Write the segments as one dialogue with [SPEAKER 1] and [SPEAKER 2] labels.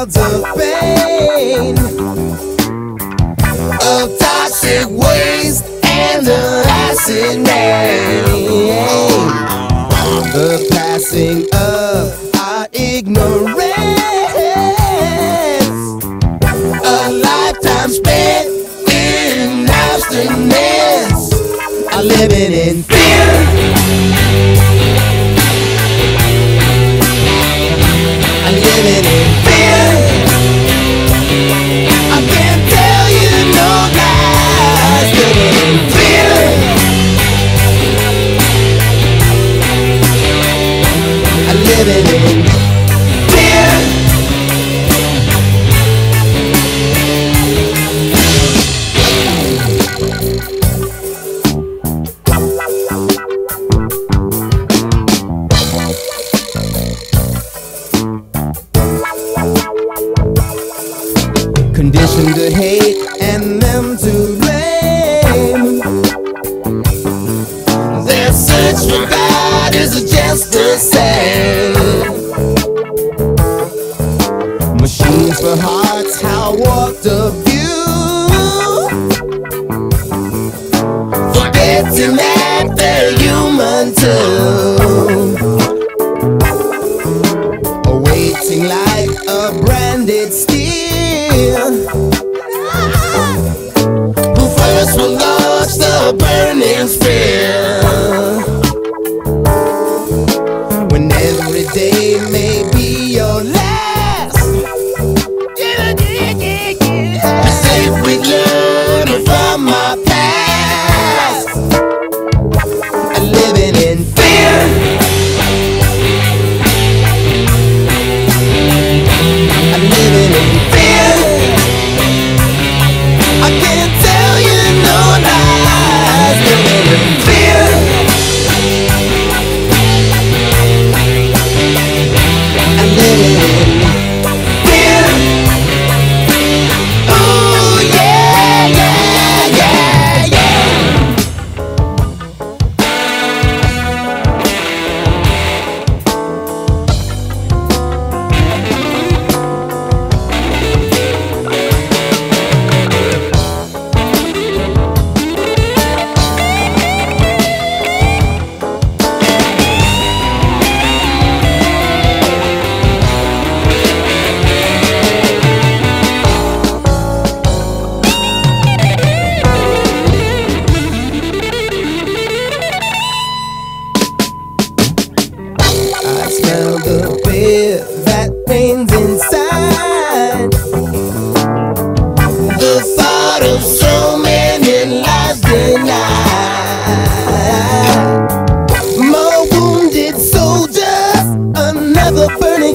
[SPEAKER 1] clouds of pain. Of toxic waste and the acid rain. The passing of our ignorance. A lifetime spent in abstinence. Are living in To hate and them to blame. Their search for God is just the same. Machines for hearts, how warped of view. Forgetting that they're human too. Awaiting like a branded steel. Burning spear?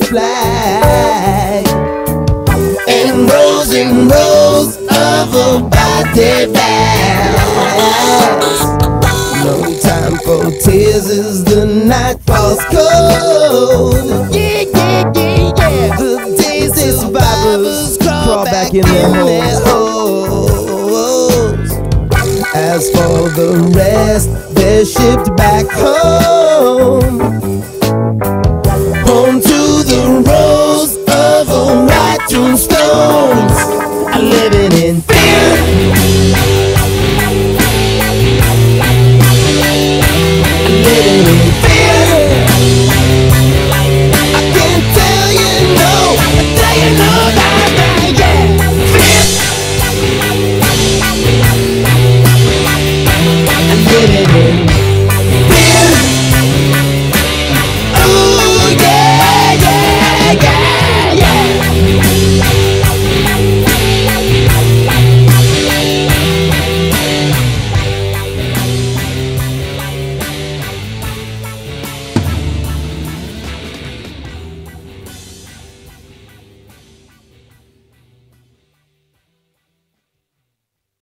[SPEAKER 1] Flag. And rows and rows of a body bags. No time for tears as the night falls cold. Yeah, yeah, yeah, yeah. The days the survivors crawl back in their holes. As for the rest, they're shipped back home the road.